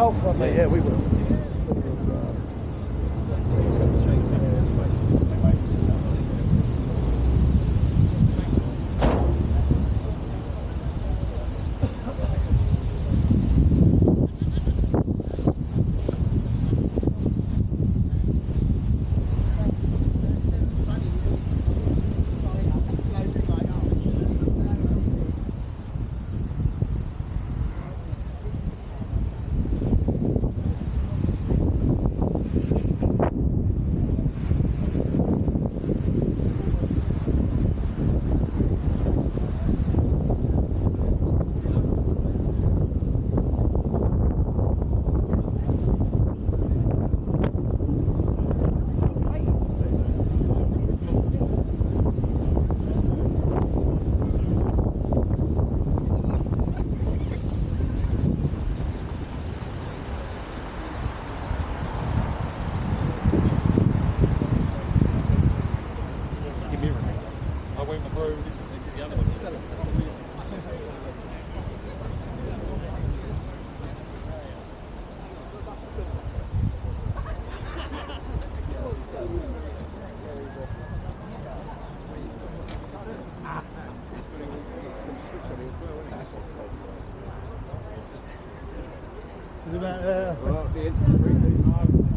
golf. Yeah, we will. About, uh, Well, that's.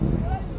Mm-hmm.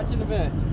Catino, velho.